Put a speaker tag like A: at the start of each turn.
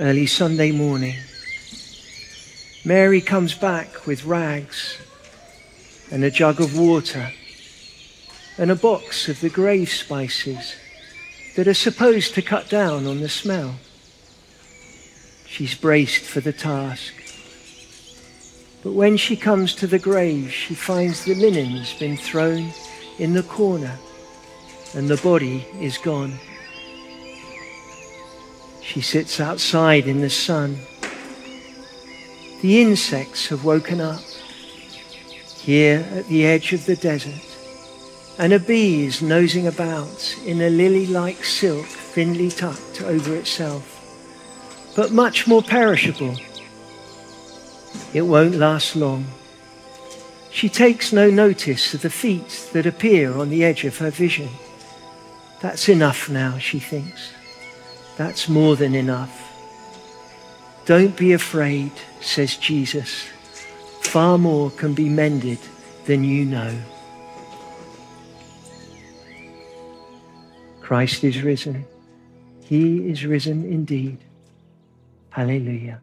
A: early Sunday morning. Mary comes back with rags and a jug of water and a box of the grave spices that are supposed to cut down on the smell. She's braced for the task. But when she comes to the grave, she finds the linen's been thrown in the corner and the body is gone. She sits outside in the sun. The insects have woken up here at the edge of the desert, and a bee is nosing about in a lily like silk thinly tucked over itself, but much more perishable. It won't last long. She takes no notice of the feet that appear on the edge of her vision. That's enough now, she thinks. That's more than enough. Don't be afraid, says Jesus. Far more can be mended than you know. Christ is risen. He is risen indeed. Hallelujah.